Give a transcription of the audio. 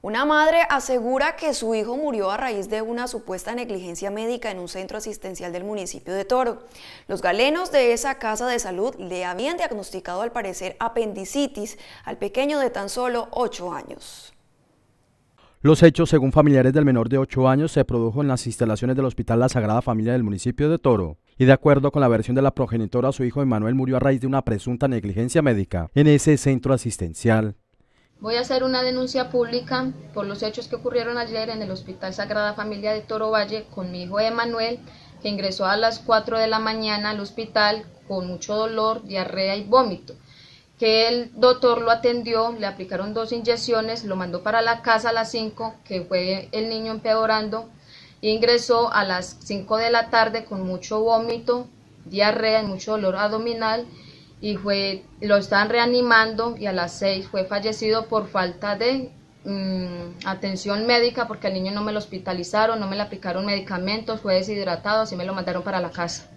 Una madre asegura que su hijo murió a raíz de una supuesta negligencia médica en un centro asistencial del municipio de Toro. Los galenos de esa casa de salud le habían diagnosticado al parecer apendicitis al pequeño de tan solo 8 años. Los hechos, según familiares del menor de 8 años, se produjo en las instalaciones del Hospital La Sagrada Familia del municipio de Toro. Y de acuerdo con la versión de la progenitora, su hijo Emanuel murió a raíz de una presunta negligencia médica en ese centro asistencial. Voy a hacer una denuncia pública por los hechos que ocurrieron ayer en el Hospital Sagrada Familia de Toro Valle con mi hijo Emanuel, que ingresó a las 4 de la mañana al hospital con mucho dolor, diarrea y vómito. Que el doctor lo atendió, le aplicaron dos inyecciones, lo mandó para la casa a las 5, que fue el niño empeorando, e ingresó a las 5 de la tarde con mucho vómito, diarrea y mucho dolor abdominal y fue, lo están reanimando y a las seis fue fallecido por falta de mm, atención médica porque al niño no me lo hospitalizaron, no me le aplicaron medicamentos, fue deshidratado, así me lo mandaron para la casa.